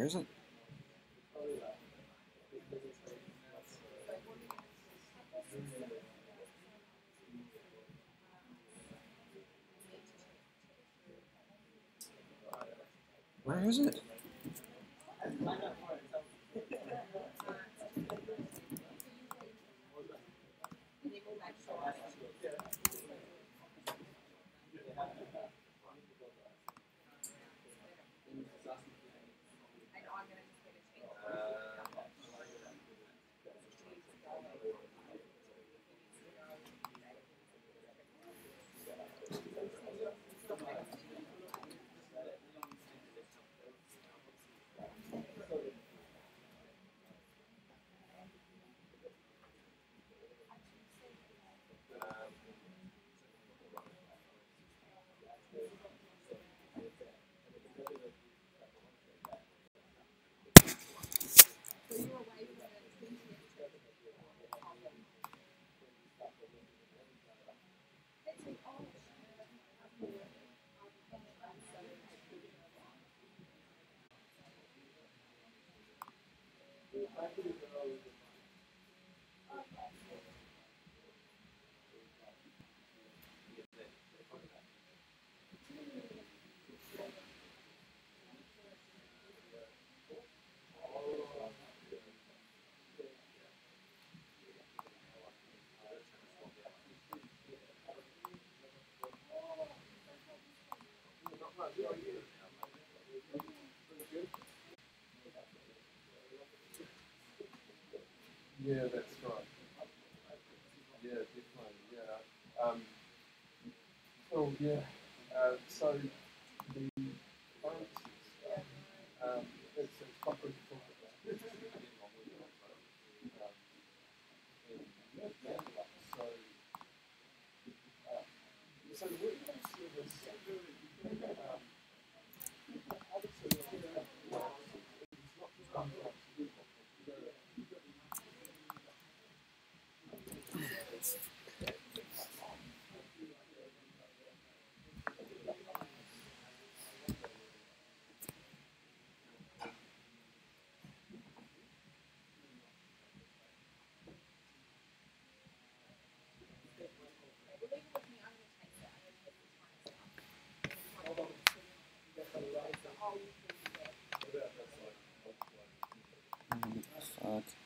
Where is it? Where is it? Yeah. Uh, so Okay.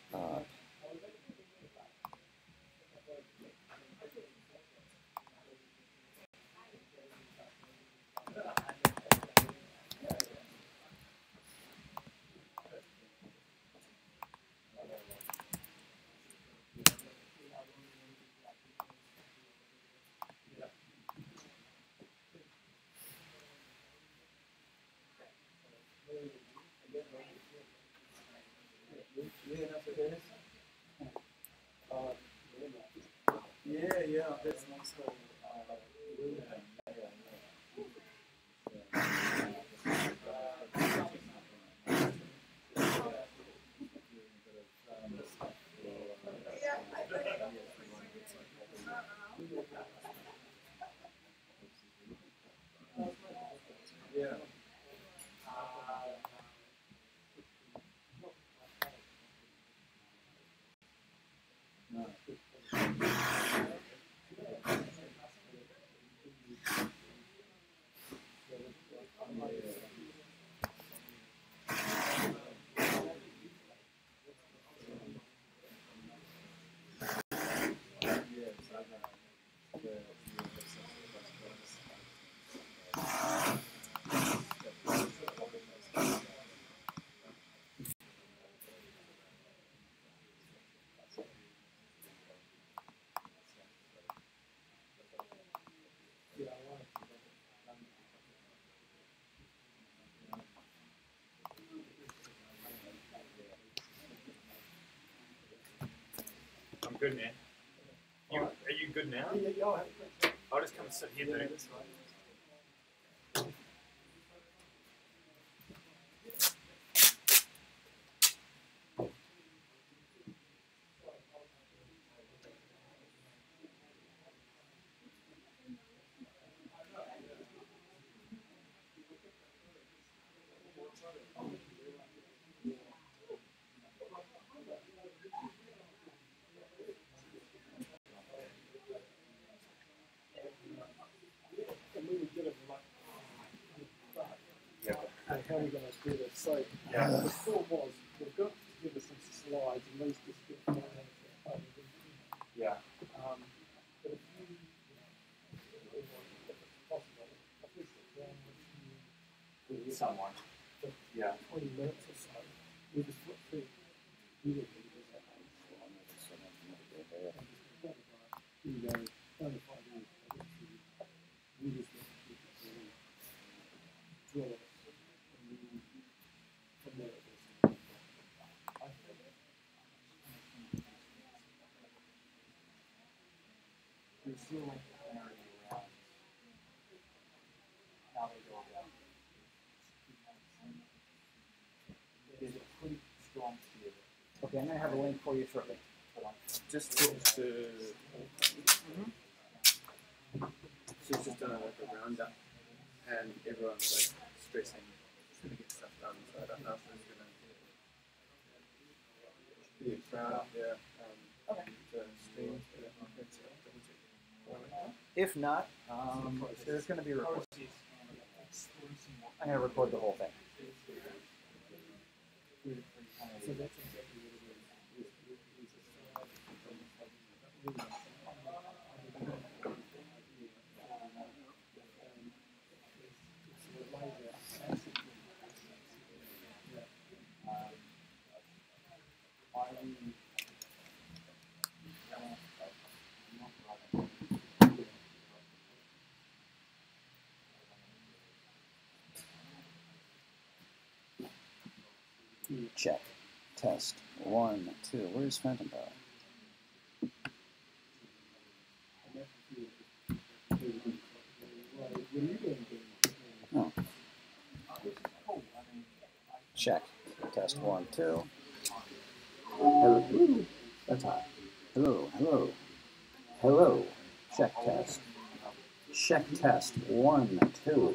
good, man. You, are you good now? Yeah, yeah, I'll just come and sit here, dude. How are we going to do this? So Yeah. the thought was we've got to give us some slides and these just get Yeah. Um, but if you, if it's possible, if we sit down with you Someone. for Yeah. twenty minutes or so, we just flip through you would be as a slide. And just talk about, you go, only five years, I guess you, you just let people really draw it. And you, from there, it goes. I think there's still clarity around how they go about it. There's a pretty strong fear. Okay, I'm gonna have a link for you shortly. Just to, to she's just done like a roundup, and everyone's like stressing to get stuff done. So I don't know if there's gonna be a crowd there. Um, to stream, but I think that's a double check. If not, um, there's gonna be a record. I'm gonna record the whole thing. So that's exactly what it is. Is- is- is a slide from the public, but really, um, it's a way that basically, yeah, Um, why we not rather Check. Test. One, two. Where's Phantom Power? Oh. Check. Test one, two. Hello. That's. Hello, hello. Hello. Check test. Check test one, two.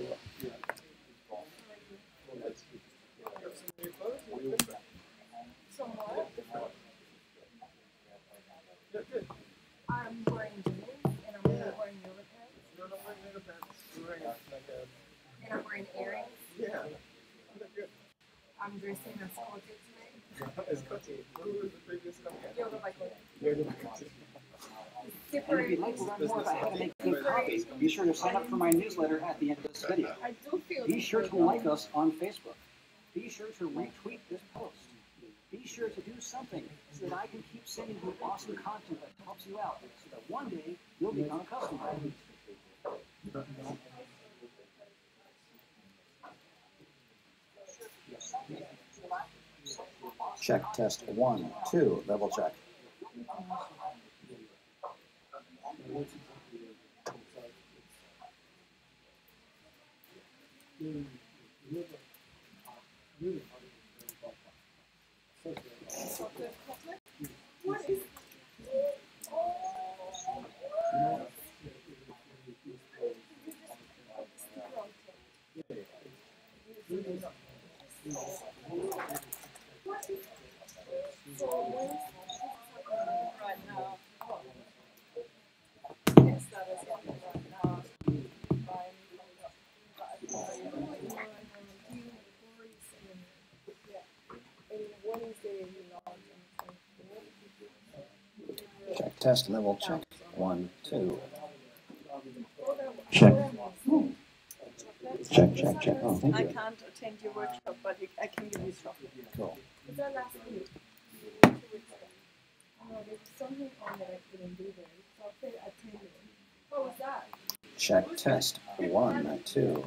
Separate. you'd to more about how to make good coffee, be sure to sign up for my newsletter at the end of this video. I do feel. Be sure to like us on Facebook. Be sure to retweet this post. Be sure to do something so that I can keep sending you awesome content that helps you out, so that one day you'll become a customer. Check test one, two. Level check. really, really, really hard to do Chocolate chocolate. What is? Right now. Yes, that is it right now. Check test level check. One, two. Check. Check, check, check. Oh, thank I you. can't attend your workshop, but I can give you chocolate. Cool. Was that last week? Two weeks ago. No, there something on that I couldn't do so I could attend. What was that? Check test one, two.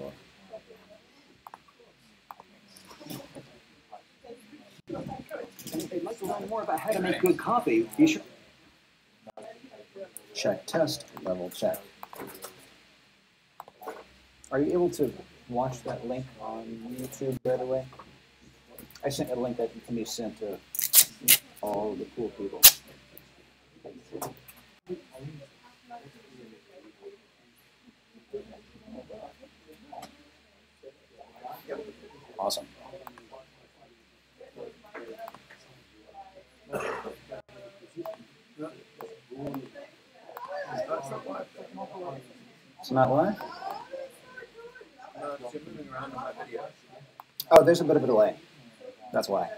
And if you'd like to learn more about how to make good coffee, be sure. Check test level check. Are you able to watch that link on YouTube by the way? I sent a link that can be sent to all the cool people. Awesome. That's not why. It's not what? No, you're moving around in my video. Oh, there's a bit of a delay. That's why.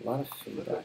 A lot of feedback.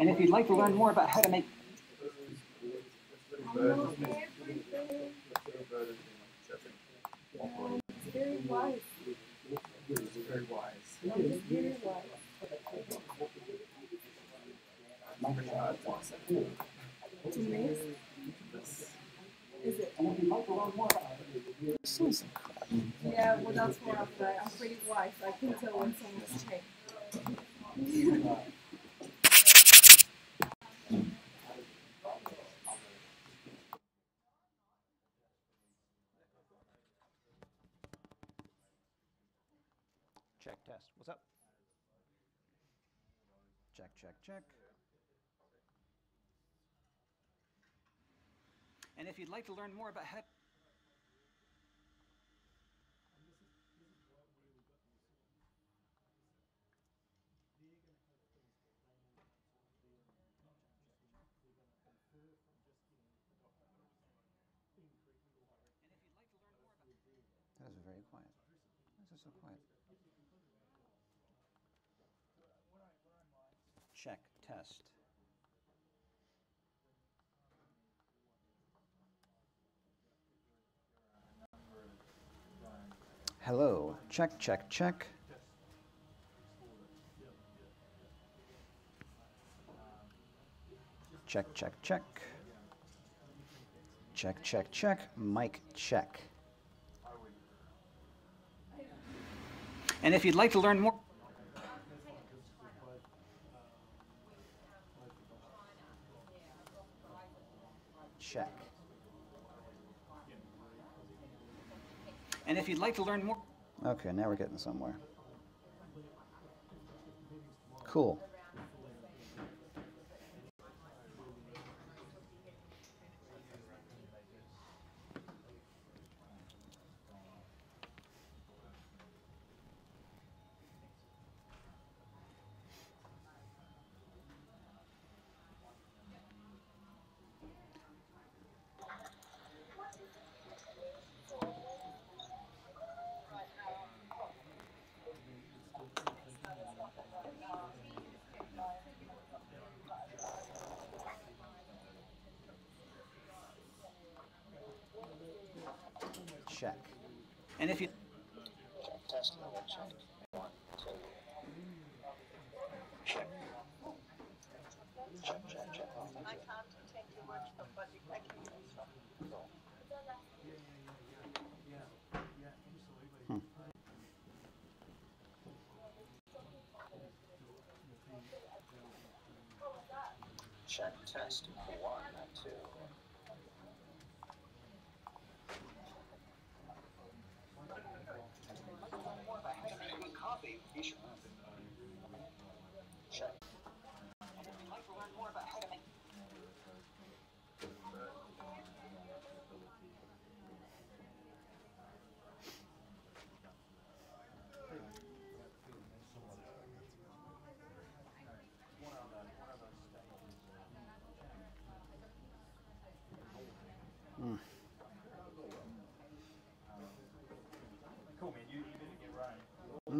And if you'd like to learn more about how to make? Yeah, well, that's. I'm pretty wise. I can tell when someone's changed. Check, check. And if you'd like to learn more about how That is very quiet. Why is it so quiet? Check, test. Hello, check, check, check. Check, check, check. Check, check, check. Mic check. And if you'd like to learn more. You'd like to learn more. Okay, now we're getting somewhere. Cool. Check. And if you. Test level check. One, two. Check. Check, check, check. I can't attend your workshop, but I can give you instructions. Check, test. One, two. Check. Cool, man. You, you didn't get rain.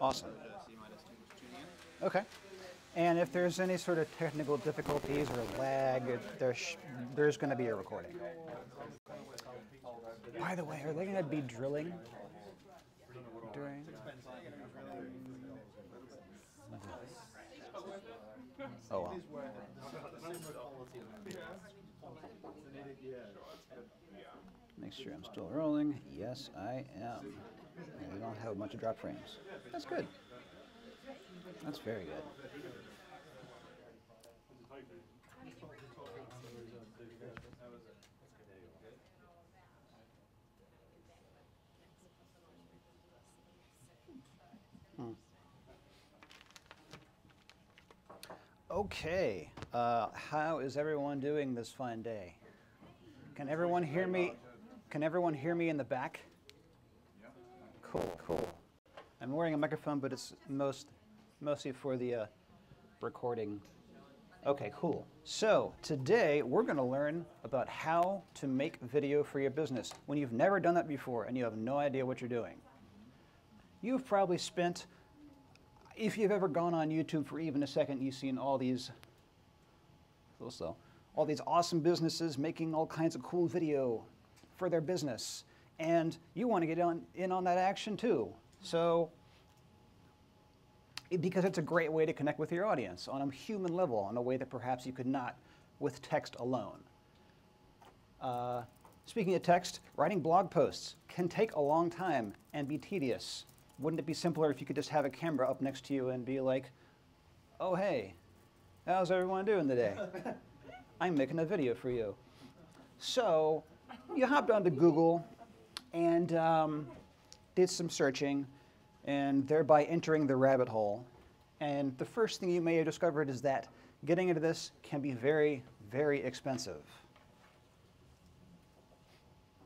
Awesome. Okay. And if there's any sort of technical difficulties or lag, there's, there's going to be a recording. By the way, are they going to be drilling during? Oh well. Make sure I'm still rolling. Yes, I am. And we don't have a bunch of drop frames. That's good. That's very good. Hmm. Okay, uh, how is everyone doing this fine day? Can everyone hear me? Can everyone hear me in the back? Cool, cool. I'm wearing a microphone, but it's most mostly for the uh, recording. Okay, cool. So today we're going to learn about how to make video for your business when you've never done that before and you have no idea what you're doing. You've probably spent, if you've ever gone on YouTube for even a second, you've seen all these, a all these awesome businesses making all kinds of cool video for their business. And you want to get on, in on that action too. So, because it's a great way to connect with your audience on a human level in a way that perhaps you could not with text alone. Uh, speaking of text, writing blog posts can take a long time and be tedious. Wouldn't it be simpler if you could just have a camera up next to you and be like, oh, hey, how's everyone doing today? I'm making a video for you. So you hopped onto Google and um, did some searching and thereby entering the rabbit hole. And the first thing you may have discovered is that getting into this can be very, very expensive.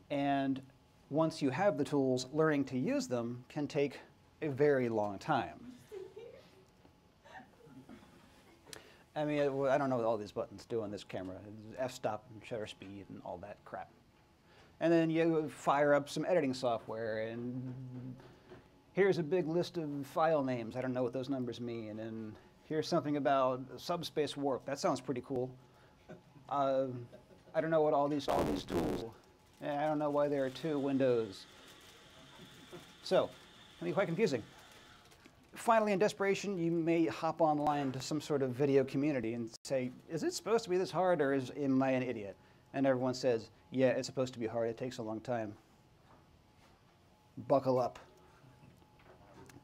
And once you have the tools, learning to use them can take a very long time. I mean, I don't know what all these buttons do on this camera. F-stop and shutter speed and all that crap. And then you fire up some editing software and here's a big list of file names. I don't know what those numbers mean. And here's something about subspace warp. That sounds pretty cool. Uh, I don't know what all these all these tools. I don't know why there are two windows. So, can be quite confusing. Finally, in desperation, you may hop online to some sort of video community and say, "Is it supposed to be this hard, or is am I an idiot?" And everyone says, "Yeah, it's supposed to be hard. It takes a long time." Buckle up.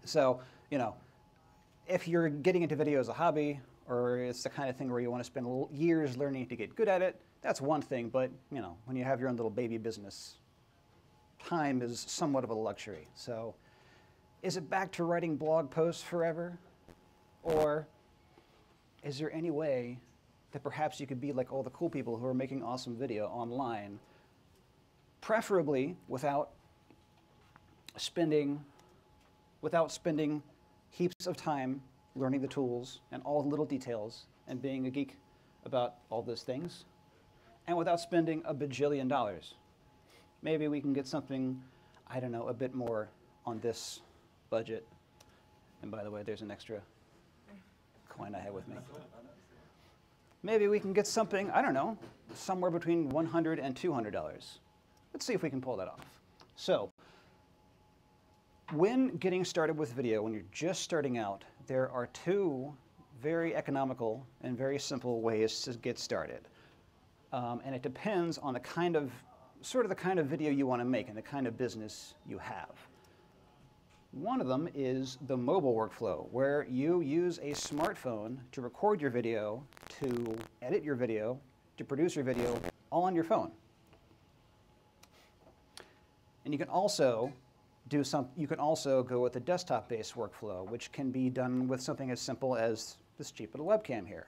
So, you know, if you're getting into video as a hobby, or it's the kind of thing where you want to spend years learning to get good at it, that's one thing. But you know, when you have your own little baby business, time is somewhat of a luxury. So, is it back to writing blog posts forever, or is there any way that perhaps you could be like all the cool people who are making awesome video online, preferably without spending without spending heaps of time learning the tools and all the little details and being a geek about all those things, and without spending a bajillion dollars. Maybe we can get something, I don't know, a bit more on this budget. And by the way, there's an extra coin I have with me. Maybe we can get something, I don't know, somewhere between $100 and $200. Let's see if we can pull that off. So, when getting started with video, when you're just starting out, there are two very economical and very simple ways to get started. Um, and it depends on the kind of, sort of the kind of video you want to make and the kind of business you have. One of them is the mobile workflow, where you use a smartphone to record your video, to edit your video, to produce your video, all on your phone. And you can also do some, you can also go with a desktop-based workflow, which can be done with something as simple as this cheap little webcam here.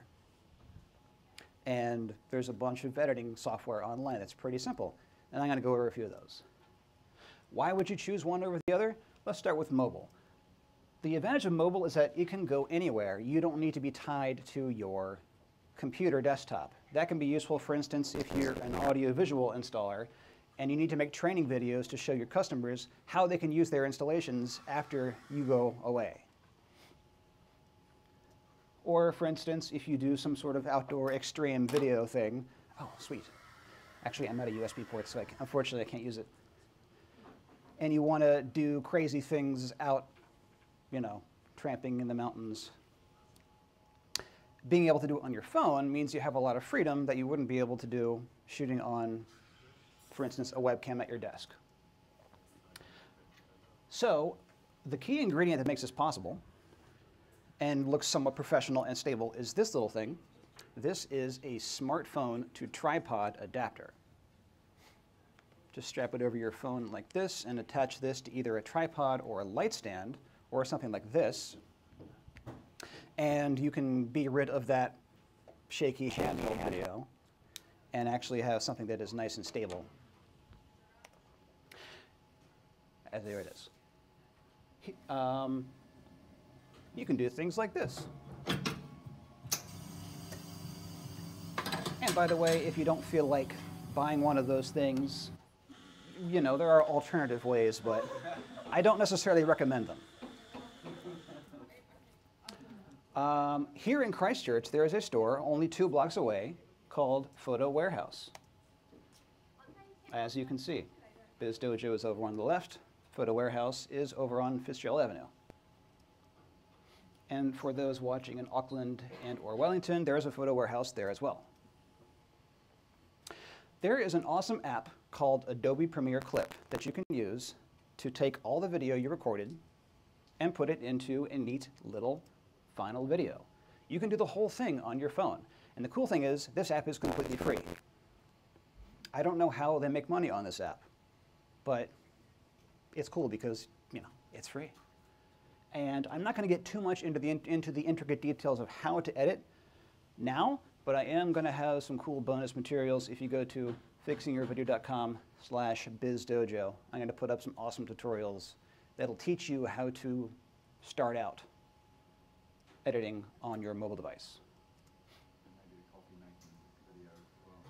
And there's a bunch of editing software online that's pretty simple. And I'm going to go over a few of those. Why would you choose one over the other? Let's start with mobile. The advantage of mobile is that it can go anywhere. You don't need to be tied to your computer desktop. That can be useful, for instance, if you're an audiovisual installer and you need to make training videos to show your customers how they can use their installations after you go away. Or, for instance, if you do some sort of outdoor extreme video thing, oh, sweet. Actually, I'm out of USB ports, so I unfortunately I can't use it. And you want to do crazy things out, you know, tramping in the mountains. Being able to do it on your phone means you have a lot of freedom that you wouldn't be able to do shooting on, for instance, a webcam at your desk. So, the key ingredient that makes this possible and looks somewhat professional and stable is this little thing. This is a smartphone to tripod adapter. Just strap it over your phone like this and attach this to either a tripod or a light stand or something like this. And you can be rid of that shaky handheld video and actually have something that is nice and stable. And there it is. Um, you can do things like this. And by the way, if you don't feel like buying one of those things, you know, there are alternative ways, but I don't necessarily recommend them. Um, here in Christchurch, there is a store only two blocks away called Photo Warehouse. As you can see, BizDojo is over on the left, Photo Warehouse is over on Fitzgerald Avenue. And for those watching in Auckland and or Wellington, there is a photo warehouse there as well. There is an awesome app called Adobe Premiere Clip that you can use to take all the video you recorded and put it into a neat little final video. You can do the whole thing on your phone. And the cool thing is, this app is completely free. I don't know how they make money on this app, but it's cool because, you know, it's free. And I'm not going to get too much into the, into the intricate details of how to edit now, but I am going to have some cool bonus materials if you go to fixingyourvideo.com slash bizdojo. I'm going to put up some awesome tutorials that'll teach you how to start out editing on your mobile device.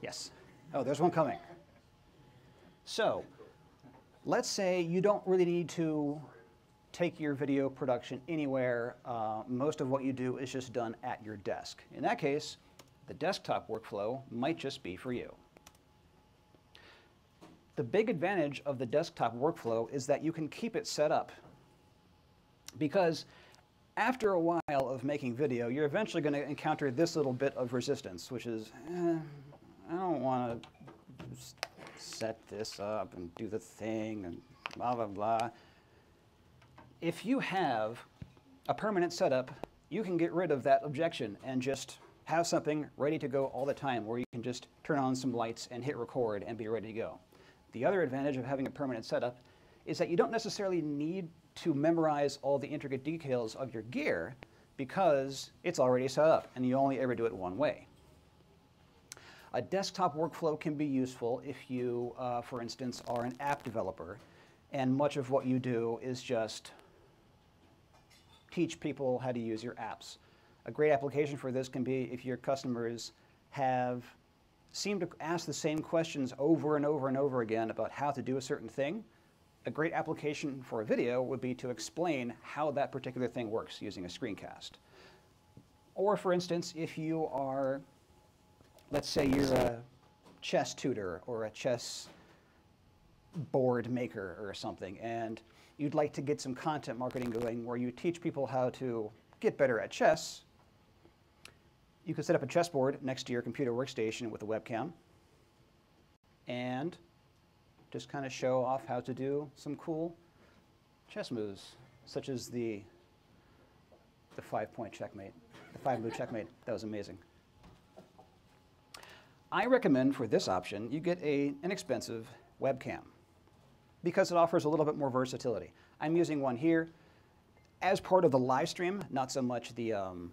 Yes. Oh, there's one coming. So, let's say you don't really need to take your video production anywhere. Uh, most of what you do is just done at your desk. In that case, the desktop workflow might just be for you. The big advantage of the desktop workflow is that you can keep it set up. Because after a while of making video, you're eventually going to encounter this little bit of resistance, which is, eh, I don't want to set this up and do the thing and blah, blah, blah if you have a permanent setup, you can get rid of that objection and just have something ready to go all the time where you can just turn on some lights and hit record and be ready to go. The other advantage of having a permanent setup is that you don't necessarily need to memorize all the intricate details of your gear because it's already set up and you only ever do it one way. A desktop workflow can be useful if you, uh, for instance, are an app developer and much of what you do is just teach people how to use your apps. A great application for this can be if your customers have seem to ask the same questions over and over and over again about how to do a certain thing. A great application for a video would be to explain how that particular thing works using a screencast. Or for instance, if you are, let's say you're a chess tutor or a chess board maker or something, and you'd like to get some content marketing going where you teach people how to get better at chess, you can set up a chessboard next to your computer workstation with a webcam and just kind of show off how to do some cool chess moves, such as the, the five-point checkmate, the five-move checkmate. That was amazing. I recommend for this option, you get a inexpensive webcam because it offers a little bit more versatility. I'm using one here as part of the live stream, not so much the um,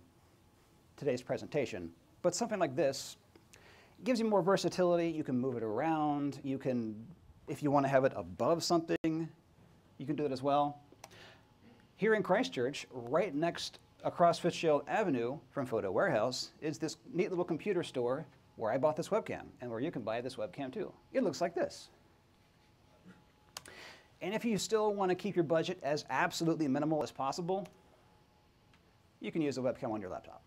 today's presentation, but something like this gives you more versatility. You can move it around. You can, if you want to have it above something, you can do it as well. Here in Christchurch, right next across Fitzgerald Avenue from Photo Warehouse, is this neat little computer store where I bought this webcam and where you can buy this webcam too. It looks like this. And if you still want to keep your budget as absolutely minimal as possible, you can use a webcam on your laptop.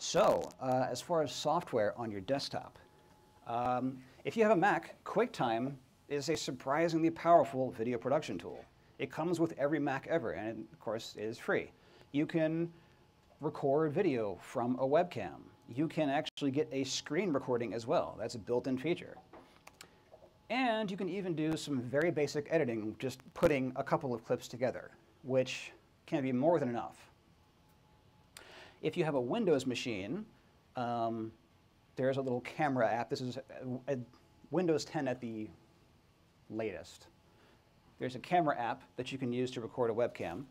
So, uh, as far as software on your desktop, um, if you have a Mac, QuickTime is a surprisingly powerful video production tool. It comes with every Mac ever, and of course, it is free. You can record video from a webcam. You can actually get a screen recording as well. That's a built-in feature. And you can even do some very basic editing, just putting a couple of clips together, which can be more than enough. If you have a Windows machine, um, there's a little camera app. This is a, a Windows 10 at the latest. There's a camera app that you can use to record a webcam.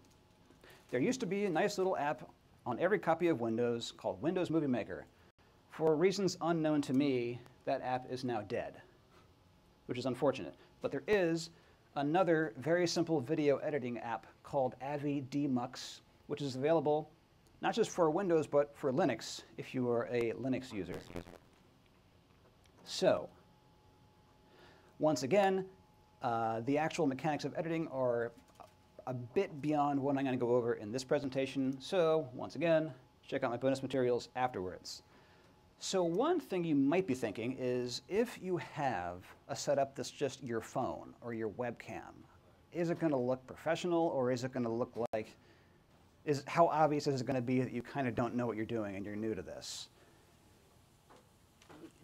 There used to be a nice little app on every copy of Windows called Windows Movie Maker. For reasons unknown to me, that app is now dead, which is unfortunate. But there is another very simple video editing app called Avidemux, which is available not just for Windows, but for Linux if you are a Linux user. So, once again, uh, the actual mechanics of editing are a bit beyond what I'm going to go over in this presentation. So, once again, check out my bonus materials afterwards. So one thing you might be thinking is if you have a setup that's just your phone or your webcam, is it going to look professional or is it going to look like, is how obvious is it going to be that you kind of don't know what you're doing and you're new to this?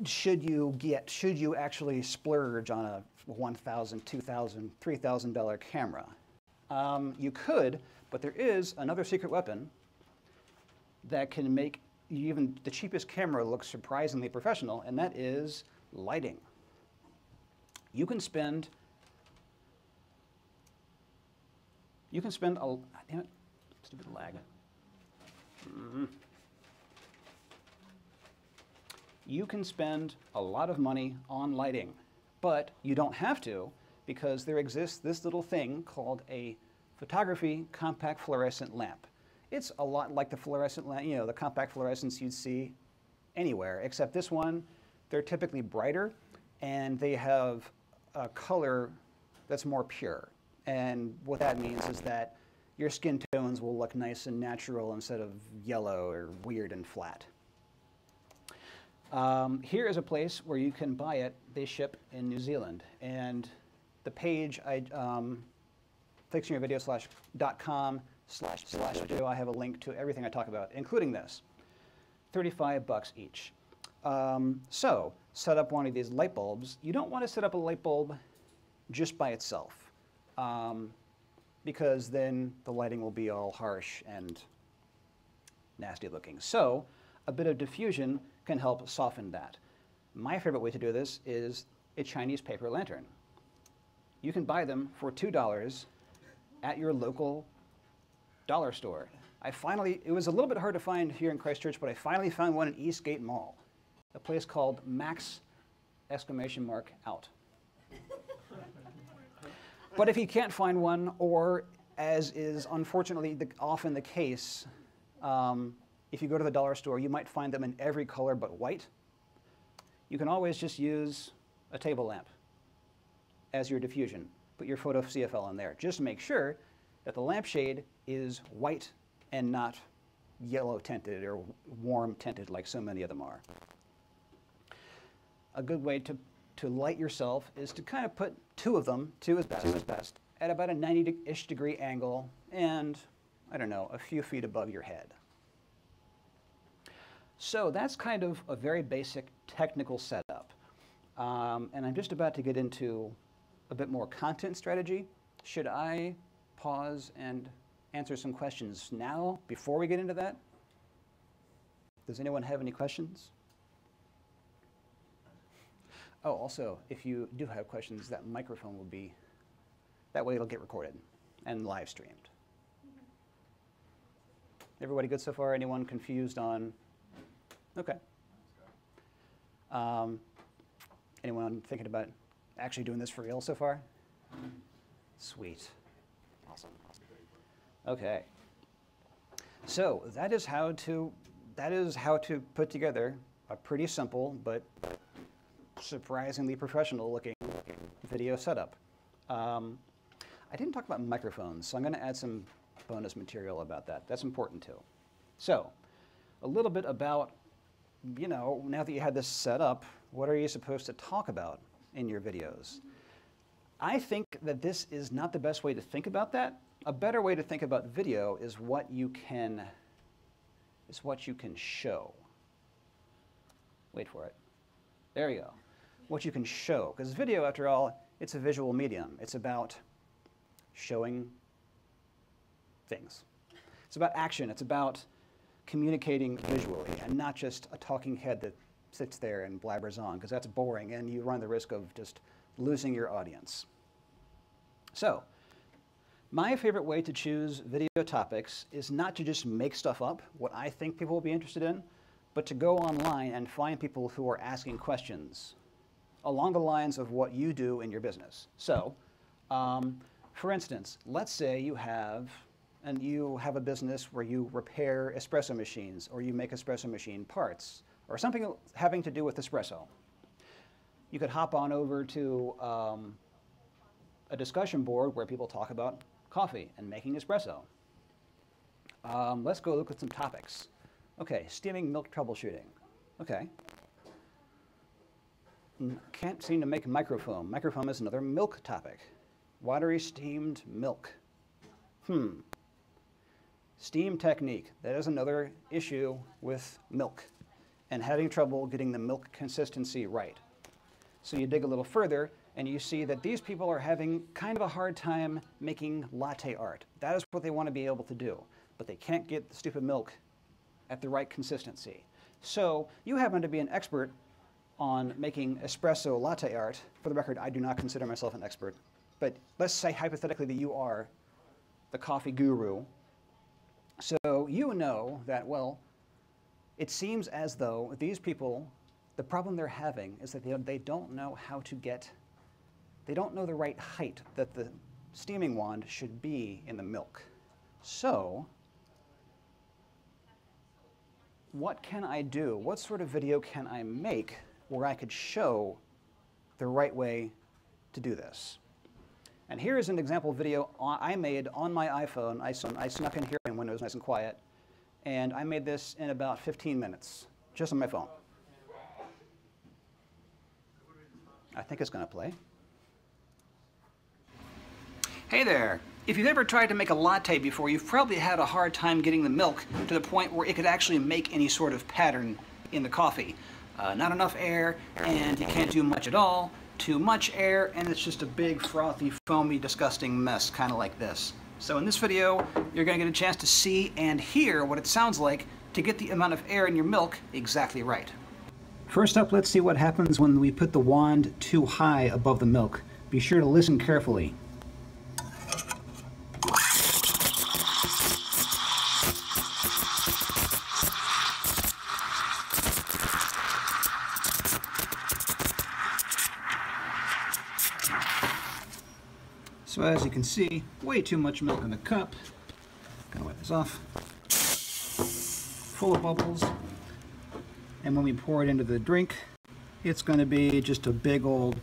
Should you get, should you actually splurge on a $1,000, $2,000, $3,000 camera? Um, you could, but there is another secret weapon that can make even the cheapest camera look surprisingly professional, and that is lighting. You can spend you can spend a damn it, stupid lag. Mm-hmm. You can spend a lot of money on lighting, but you don't have to because there exists this little thing called a photography compact fluorescent lamp. It's a lot like the fluorescent lamp, you know, the compact fluorescents you'd see anywhere, except this one, they're typically brighter and they have a color that's more pure. And what that means is that your skin tones will look nice and natural instead of yellow or weird and flat. Um, here is a place where you can buy it. They ship in New Zealand. And the page, I, um, fixingyourvideo.com slash slash video. I have a link to everything I talk about, including this. 35 bucks each. Um, so set up one of these light bulbs. You don't want to set up a light bulb just by itself um, because then the lighting will be all harsh and nasty looking. So a bit of diffusion can help soften that. My favorite way to do this is a Chinese paper lantern. You can buy them for $2 at your local dollar store. I finally, it was a little bit hard to find here in Christchurch, but I finally found one in Eastgate Mall, a place called Max exclamation mark out. But if you can't find one, or as is unfortunately the, often the case, um, if you go to the dollar store, you might find them in every color but white. You can always just use a table lamp as your diffusion. Put your photo CFL in there. Just make sure that the lampshade is white and not yellow tinted or warm tinted like so many of them are. A good way to, to light yourself is to kind of put two of them, two is best, two is best at about a 90-ish degree angle and, I don't know, a few feet above your head. So that's kind of a very basic technical setup. Um, and I'm just about to get into a bit more content strategy. Should I pause and answer some questions now before we get into that? Does anyone have any questions? Oh, also, if you do have questions, that microphone will be, that way it'll get recorded and live streamed. Everybody good so far? Anyone confused on? Okay. Um, anyone thinking about actually doing this for real so far? Sweet. Awesome. Okay. So that is how to that is how to put together a pretty simple but surprisingly professional looking video setup. Um, I didn't talk about microphones, so I'm going to add some bonus material about that. That's important too. So, a little bit about, you know, now that you had this set up, what are you supposed to talk about in your videos? I think that this is not the best way to think about that. A better way to think about video is what you can is what you can show. Wait for it. There you go. What you can show. Because video, after all, it's a visual medium. It's about showing things. It's about action. It's about communicating visually and not just a talking head that sits there and blabbers on, because that's boring and you run the risk of just losing your audience. So, my favorite way to choose video topics is not to just make stuff up, what I think people will be interested in, but to go online and find people who are asking questions along the lines of what you do in your business. So, um, for instance, let's say you have and you have a business where you repair espresso machines or you make espresso machine parts or something having to do with espresso. You could hop on over to um, a discussion board where people talk about coffee and making espresso. Um, let's go look at some topics. Okay, steaming milk troubleshooting. Okay. Can't seem to make microfoam. Microfoam is another milk topic. Watery steamed milk. Hmm. Steam technique. That is another issue with milk and having trouble getting the milk consistency right. So you dig a little further and you see that these people are having kind of a hard time making latte art. That is what they want to be able to do, but they can't get the stupid milk at the right consistency. So you happen to be an expert on making espresso latte art. For the record, I do not consider myself an expert, but let's say hypothetically that you are the coffee guru. So you know that, well, it seems as though these people, the problem they're having is that they, don't know how to get they don't know the right height that the steaming wand should be in the milk. So, what can I do? What sort of video can I make where I could show the right way to do this? And here is an example video I made on my iPhone. I, I snuck in here when it was nice and quiet. And I made this in about 15 minutes, just on my phone. I think it's going to play. Hey there! If you've ever tried to make a latte before, you've probably had a hard time getting the milk to the point where it could actually make any sort of pattern in the coffee. Uh, not enough air, and you can't do much at all. Too much air, and it's just a big, frothy, foamy, disgusting mess, kind of like this. So in this video, you're going to get a chance to see and hear what it sounds like to get the amount of air in your milk exactly right. First up, let's see what happens when we put the wand too high above the milk. Be sure to listen carefully. See, way too much milk in the cup. Gotta wipe this off. Full of bubbles. And when we pour it into the drink, it's to be just a big old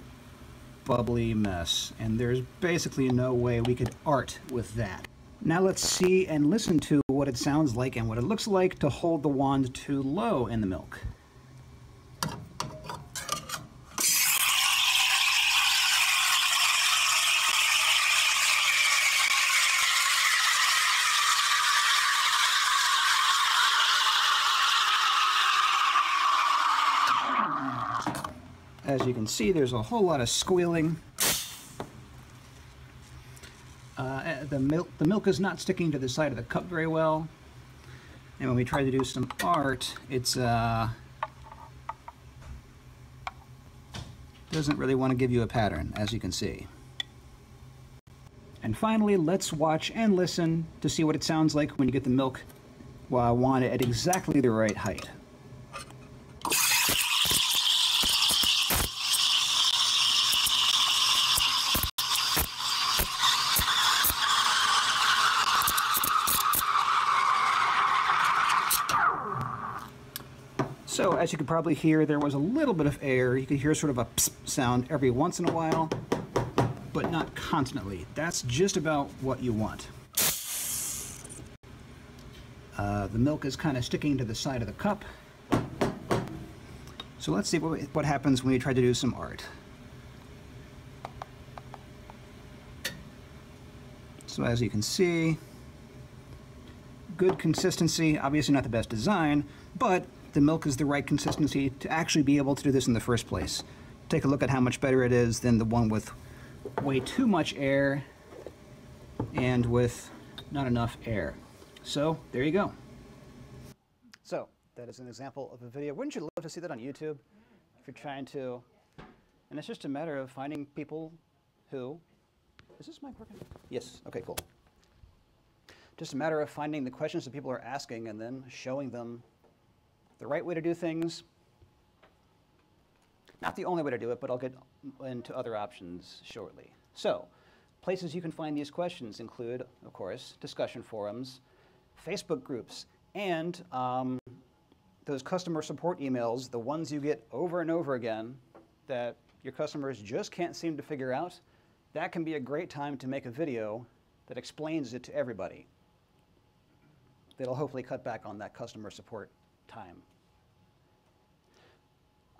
bubbly mess. And there's basically no way we could art with that. Now let's see and listen to what it sounds like and what it looks like to hold the wand too low in the milk. As you can see, there's a whole lot of squealing. Uh, the, milk, the milk is not sticking to the side of the cup very well. And when we try to do some art, it's uh, doesn't really want to give you a pattern, as you can see. And finally, let's watch and listen to see what it sounds like when you get the milk well, I want it at exactly the right height. So as you could probably hear, there was a little bit of air. You could hear sort of a sound every once in a while. but not constantly. That's just about what you want. Uh, the milk is kind of sticking to the side of the cup. So let's see what, what happens when we try to do some art. So as you can see, good consistency, obviously not the best design, but the milk is the right consistency to actually be able to do this in the first place. Take a look at how much better it is than the one with way too much air and with not enough air. So there you go. So that is an example of a video. Wouldn't you love to see that on YouTube? If you're trying to, and it's just a matter of finding people who, is this mic working? Yes, okay, cool. Just a matter of finding the questions that people are asking and then showing them the right way to do things. Not the only way to do it, but I'll get into other options shortly. So, places you can find these questions include, of course, discussion forums, Facebook groups, and um, those customer support emails, the ones you get over and over again that your customers just can't seem to figure out, that can be a great time to make a video that explains it to everybody. That'll hopefully cut back on that customer support time.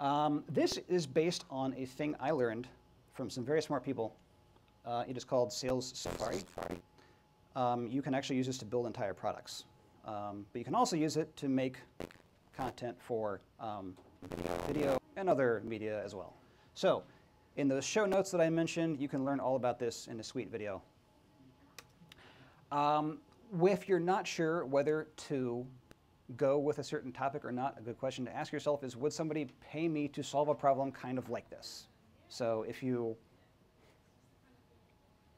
Um, this is based on a thing I learned from some very smart people. Uh, it is called Sales Safari. Um, you can actually use this to build entire products. Um, but you can also use it to make content for um, video and other media as well. So in the show notes that I mentioned, you can learn all about this in a sweet video. Um, if you're not sure whether to go with a certain topic or not, a good question to ask yourself is, would somebody pay me to solve a problem kind of like this? So if you,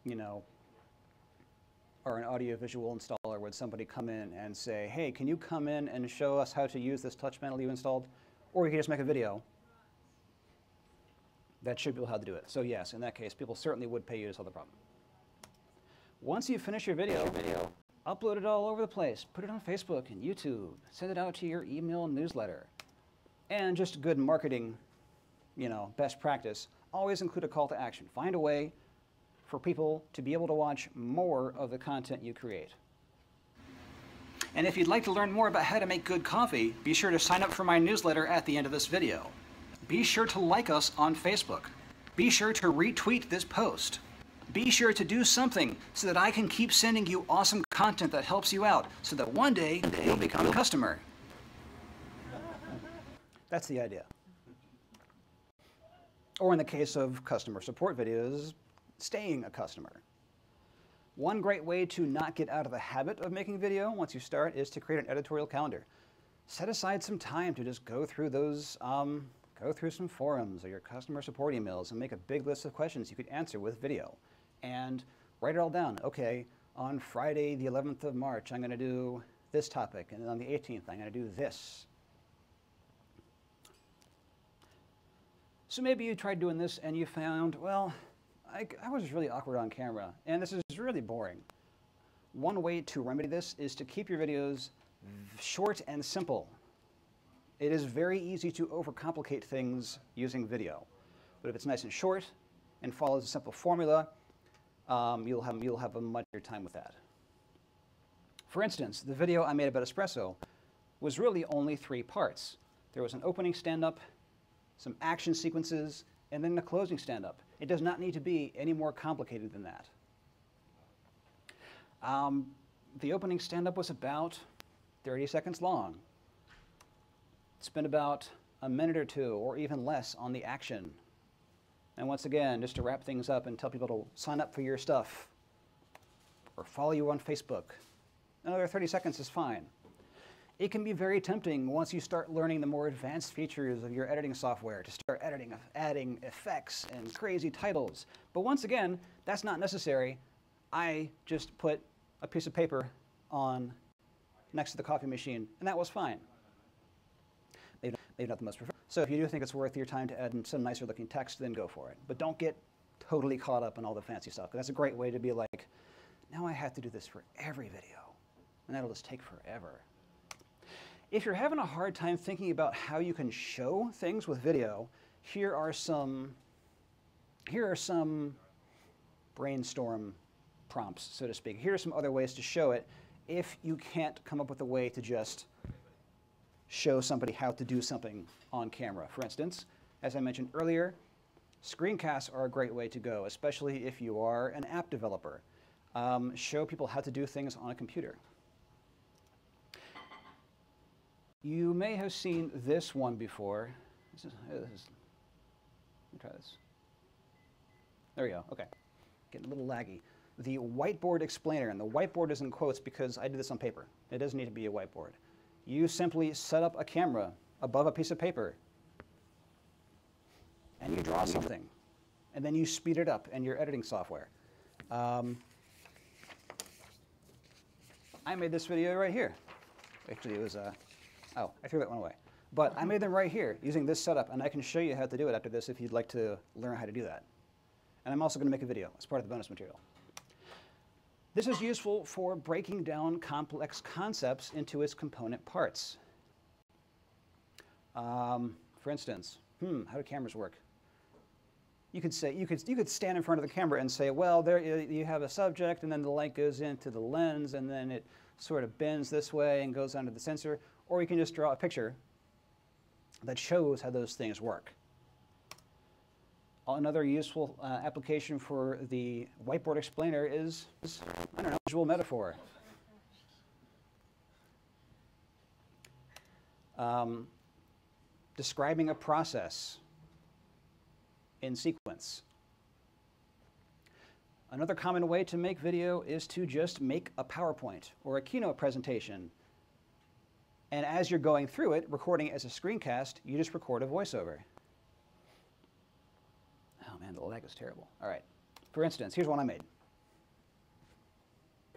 you know, are an audiovisual installer, would somebody come in and say, hey, can you come in and show us how to use this touch panel you installed? Or you can just make a video. That should be how to do it. So yes, in that case, people certainly would pay you to solve the problem. Once you finish your video, video, upload it all over the place. Put it on Facebook and YouTube. Send it out to your email newsletter. And just good marketing, you know, best practice, always include a call to action. Find a way for people to be able to watch more of the content you create. And if you'd like to learn more about how to make good coffee, be sure to sign up for my newsletter at the end of this video. Be sure to like us on Facebook. Be sure to retweet this post. Be sure to do something so that I can keep sending you awesome content that helps you out so that one day you'll become a customer. That's the idea. Or in the case of customer support videos, staying a customer. One great way to not get out of the habit of making video once you start is to create an editorial calendar. Set aside some time to just go through those, um, go through some forums or your customer support emails and make a big list of questions you could answer with video. And write it all down. Okay, on Friday the 11th of March, I'm going to do this topic, and then on the 18th, I'm going to do this. So maybe you tried doing this and you found, well, I, I was really awkward on camera, and this is really boring. One way to remedy this is to keep your videos short and simple. It is very easy to overcomplicate things using video. But if it's nice and short and follows a simple formula, um, you'll, have, you'll have a much better time with that. For instance, the video I made about espresso was really only three parts. There was an opening stand-up, some action sequences, and then a closing stand-up. It does not need to be any more complicated than that. Um, the opening stand-up was about 30 seconds long. Spent about a minute or two, or even less, on the action. And once again, just to wrap things up and tell people to sign up for your stuff or follow you on Facebook. Another 30 seconds is fine. It can be very tempting once you start learning the more advanced features of your editing software to start editing, adding effects and crazy titles. But once again, that's not necessary. I just put a piece of paper on next to the coffee machine, and that was fine. Maybe, not the most preferred. So if you do think it's worth your time to add some nicer looking text, then go for it. But don't get totally caught up in all the fancy stuff. That's a great way to be like, now I have to do this for every video. And that'll just take forever. If you're having a hard time thinking about how you can show things with video, here are some, here are some brainstorm prompts, so to speak. Here are some other ways to show it if you can't come up with a way to just show somebody how to do something on camera. For instance, as I mentioned earlier, screencasts are a great way to go, especially if you are an app developer. Um, show people how to do things on a computer. You may have seen this one before. This is, this is, let me try this. There we go. Okay. Getting a little laggy. The whiteboard explainer, and the whiteboard is in quotes because I did this on paper. It doesn't need to be a whiteboard. You simply set up a camera above a piece of paper and you draw something. And then you speed it up in your editing software. Um, I made this video right here. Actually, it was, uh, oh, I threw that one away. But I made them right here using this setup, and I can show you how to do it after this if you'd like to learn how to do that. And I'm also going to make a video as part of the bonus material. This is useful for breaking down complex concepts into its component parts. Um, for instance, hmm, how do cameras work? You could say you could you could stand in front of the camera and say, well, there you have a subject, and then the light goes into the lens, and then it sort of bends this way and goes onto the sensor, or you can just draw a picture that shows how those things work. Another useful uh, application for the whiteboard explainer is, is, I don't know, visual metaphor. Um, describing a process in sequence. Another common way to make video is to just make a PowerPoint or a keynote presentation. And as you're going through it, recording as a screencast, you just record a voiceover. The lag is terrible. All right. For instance, here's one I made.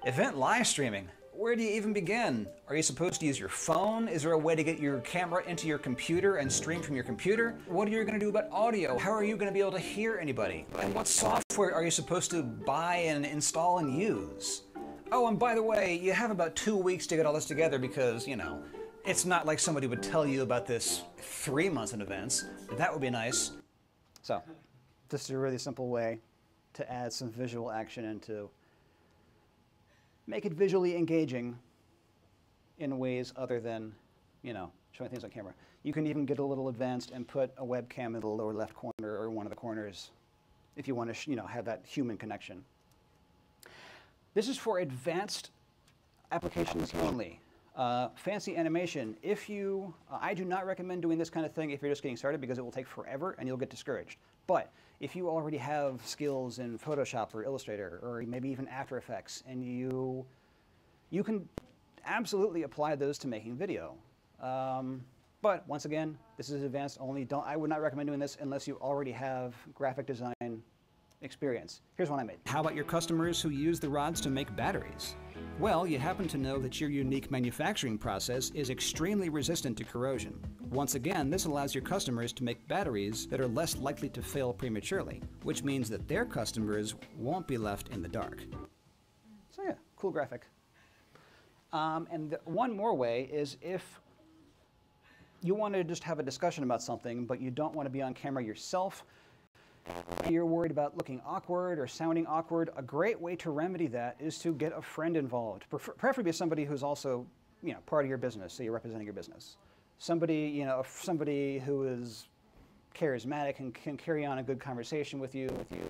Event live streaming. Where do you even begin? Are you supposed to use your phone? Is there a way to get your camera into your computer and stream from your computer? What are you going to do about audio? How are you going to be able to hear anybody? And what software are you supposed to buy and install and use? Oh, and by the way, you have about two weeks to get all this together because, you know, it's not like somebody would tell you about this three months in advance. That would be nice. So, this is a really simple way to add some visual action into make it visually engaging in ways other than, you know, showing things on camera. You can even get a little advanced and put a webcam in the lower left corner or one of the corners if you want to, you know, have that human connection. This is for advanced applications only. Uh, fancy animation, if you, uh, I do not recommend doing this kind of thing if you're just getting started because it will take forever and you'll get discouraged. But if you already have skills in Photoshop or Illustrator or maybe even After Effects and you, you can absolutely apply those to making video. Um, but once again, this is advanced only. Don't, I would not recommend doing this unless you already have graphic design experience. Here's one I made. How about your customers who use the rods to make batteries? Well, you happen to know that your unique manufacturing process is extremely resistant to corrosion. Once again, this allows your customers to make batteries that are less likely to fail prematurely, which means that their customers won't be left in the dark. So yeah, cool graphic. Um, and one more way is if you want to just have a discussion about something, but you don't want to be on camera yourself, you're worried about looking awkward or sounding awkward, a great way to remedy that is to get a friend involved, preferably somebody who's also you know, part of your business, so you're representing your business. Somebody, you know, somebody who is charismatic and can carry on a good conversation with you, with you.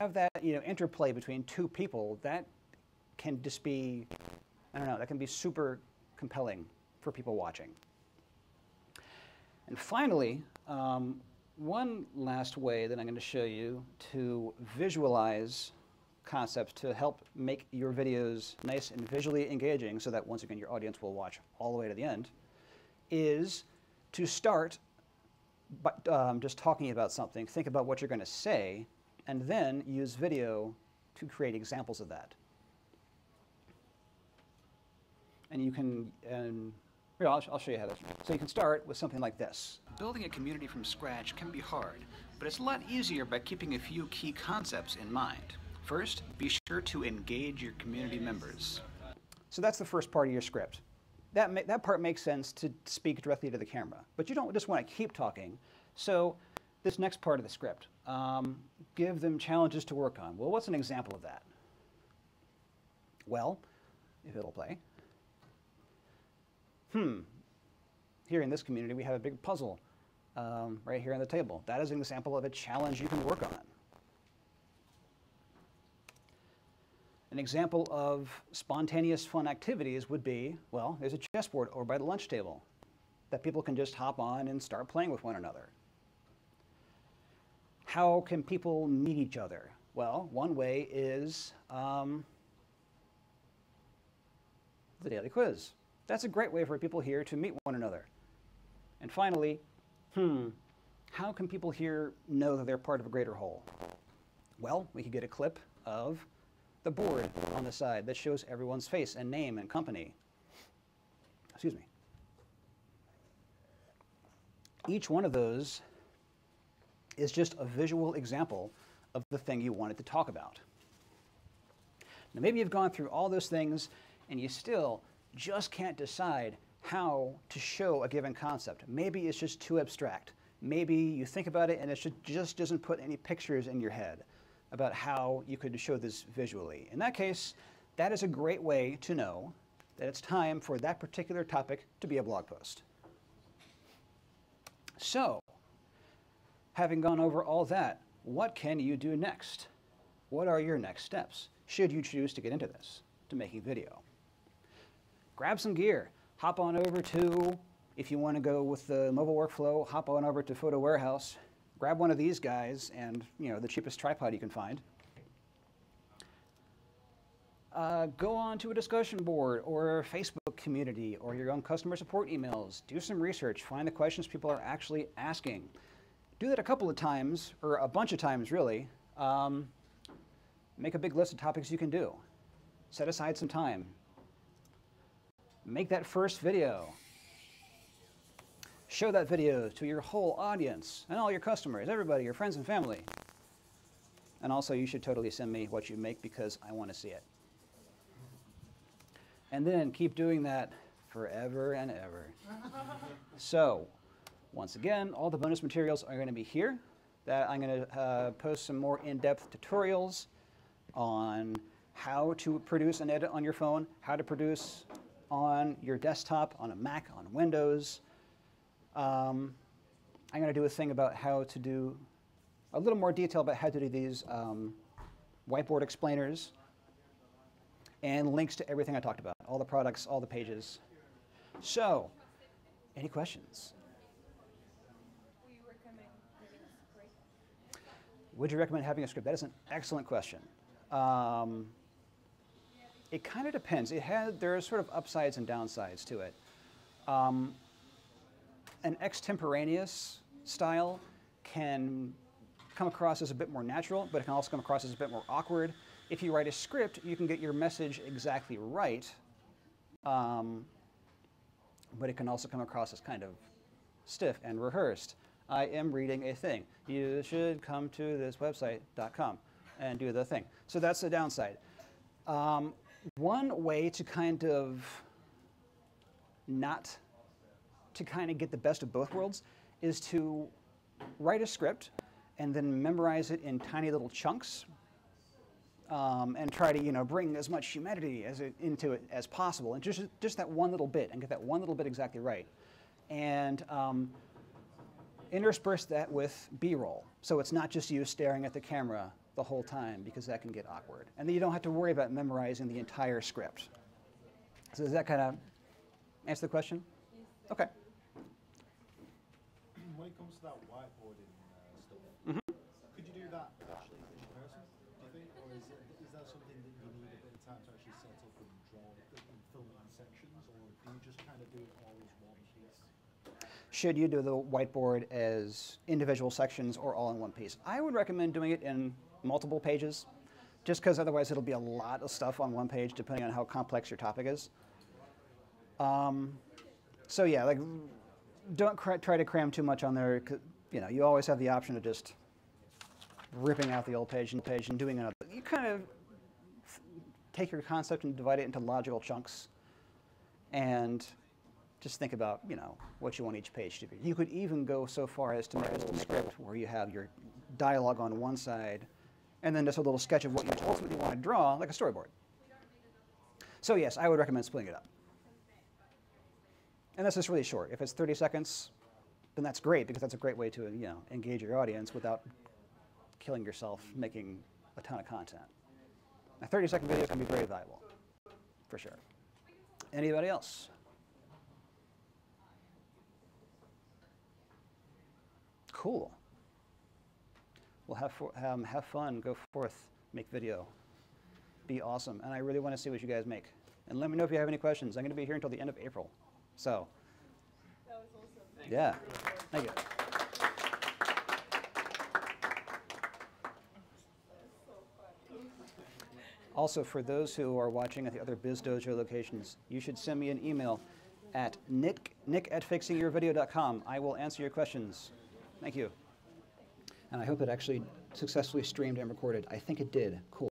Have that, you know, interplay between two people, that can just be, I don't know, that can be super compelling for people watching. And finally, um, one last way that I'm going to show you to visualize concepts to help make your videos nice and visually engaging so that once again your audience will watch all the way to the end is to start by um, just talking about something, think about what you're going to say, and then use video to create examples of that. And you can, here, I'll, I'll show you how this. So you can start with something like this. Building a community from scratch can be hard, but it's a lot easier by keeping a few key concepts in mind. First, be sure to engage your community members. So that's the first part of your script. That, that part makes sense to speak directly to the camera, but you don't just want to keep talking. So this next part of the script, Um, give them challenges to work on. Well, what's an example of that? Well, if it'll play. Hmm. Here in this community, we have a big puzzle um, right here on the table. That is an example of a challenge you can work on. An example of spontaneous fun activities would be, well, there's a chessboard over by the lunch table that people can just hop on and start playing with one another. How can people meet each other? Well, one way is um, the daily quiz. That's a great way for people here to meet one another. And finally, hmm, how can people here know that they're part of a greater whole? Well, we could get a clip of the board on the side that shows everyone's face and name and company. Excuse me. Each one of those is just a visual example of the thing you wanted to talk about. Now, maybe you've gone through all those things and you still just can't decide how to show a given concept. Maybe it's just too abstract. Maybe you think about it and it just doesn't put any pictures in your head about how you could show this visually. In that case, that is a great way to know that it's time for that particular topic to be a blog post. So, having gone over all that, what can you do next? What are your next steps, should you choose to get into this, to making video? Grab some gear. Hop on over to, if you want to go with the mobile workflow, hop on over to Photo Warehouse. Grab one of these guys and, you know, the cheapest tripod you can find. Uh, go on to a discussion board or Facebook community or your own customer support emails. Do some research. Find the questions people are actually asking. Do that a couple of times, or a bunch of times really. Um, make a big list of topics you can do. Set aside some time. Make that first video. Show that video to your whole audience and all your customers, everybody, your friends and family. And also, you should totally send me what you make because I want to see it. And then keep doing that forever and ever. so, once again, all the bonus materials are going to be here. That I'm going to uh, post some more in-depth tutorials on how to produce and edit on your phone, how to produce on your desktop, on a Mac, on Windows. Um, I'm going to do a thing about how to do a little more detail about how to do these um, whiteboard explainers and links to everything I talked about, all the products, all the pages. So, any questions? Would you recommend having a script? That is an excellent question. Um, it kind of depends. It had there are sort of upsides and downsides to it. Um, an extemporaneous style can come across as a bit more natural, but it can also come across as a bit more awkward if you write a script, you can get your message exactly right, um, but it can also come across as kind of stiff and rehearsed. I am reading a thing. You should come to this website.com and do the thing. So that's the downside. Um, one way to kind of not to kind of get the best of both worlds is to write a script and then memorize it in tiny little chunks um, and try to you know bring as much humanity as it, into it as possible, and just just that one little bit, and get that one little bit exactly right, and um, intersperse that with B-roll, so it's not just you staring at the camera the whole time because that can get awkward, and then you don't have to worry about memorizing the entire script. So does that kind of answer the question? Okay. When it comes to that whiteboarding uh, stuff, Mhm. could you do that actually in person? Do you think, or is, it, is that something that you need a bit of time to actually set up and draw and film in sections, or do you just kind of do it all as one piece? Should you do the whiteboard as individual sections or all in one piece? I would recommend doing it in multiple pages, just because otherwise it'll be a lot of stuff on one page depending on how complex your topic is. Um, so yeah, like don't try to cram too much on there. You know, you always have the option of just ripping out the old page and page and doing another. You kind of take your concept and divide it into logical chunks, and just think about you know what you want each page to be. You could even go so far as to make a script where you have your dialogue on one side, and then just a little sketch of what you ultimately want to draw, like a storyboard. So yes, I would recommend splitting it up. And that's just really short. If it's 30 seconds, then that's great because that's a great way to you know engage your audience without killing yourself making a ton of content. A 30 second video can be very valuable, for sure. Anybody else? Cool. Well, have, for, um, have fun, go forth, make video, be awesome. And I really want to see what you guys make. And let me know if you have any questions. I'm going to be here until the end of April. So, That was awesome. yeah, thank you. Also, for those who are watching at the other BizDojo locations, you should send me an email at nick, nick at fixingyourvideo.com. I will answer your questions. Thank you. And I hope it actually successfully streamed and recorded. I think it did. Cool.